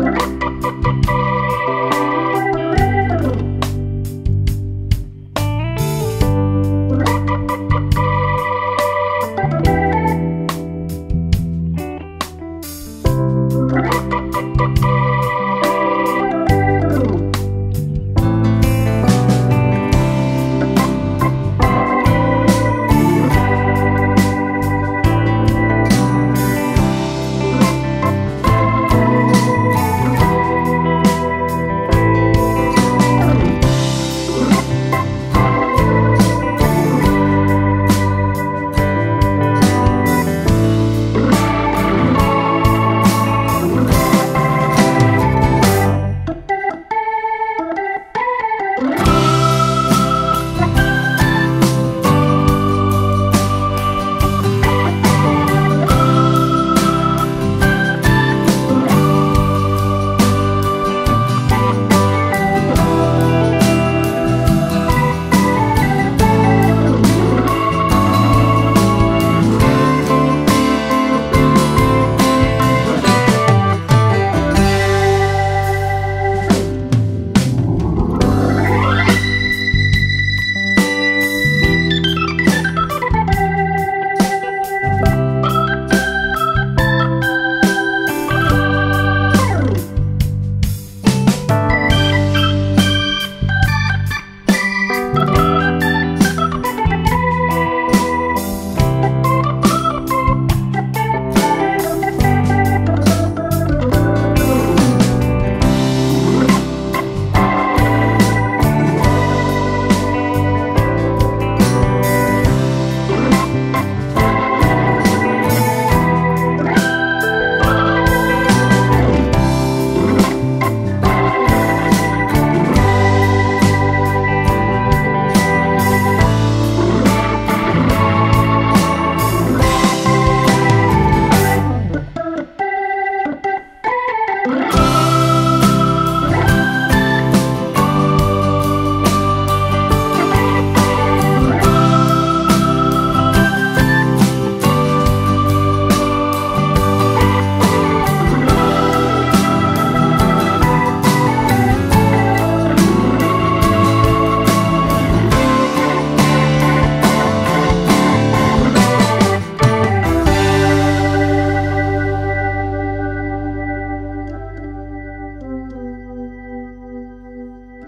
Bye.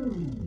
Woo!